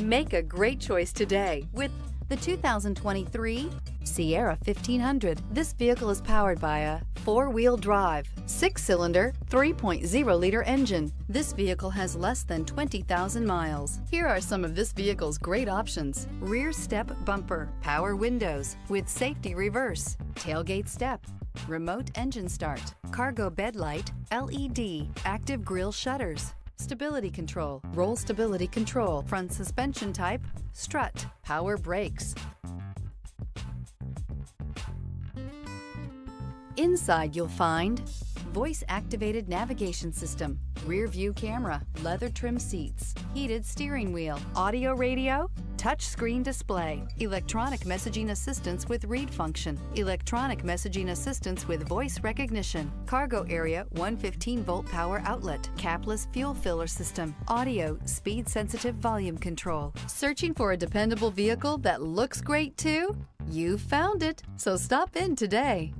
Make a great choice today with the 2023 Sierra 1500. This vehicle is powered by a four-wheel drive, six-cylinder, 3.0-liter engine. This vehicle has less than 20,000 miles. Here are some of this vehicle's great options. Rear step bumper, power windows with safety reverse, tailgate step, remote engine start, cargo bed light, LED, active grille shutters, stability control, roll stability control, front suspension type, strut, power brakes. Inside you'll find voice activated navigation system, rear view camera, leather trim seats, heated steering wheel, audio radio, touchscreen display, electronic messaging assistance with read function, electronic messaging assistance with voice recognition, cargo area 115 volt power outlet, capless fuel filler system, audio speed sensitive volume control. Searching for a dependable vehicle that looks great too? You found it, so stop in today.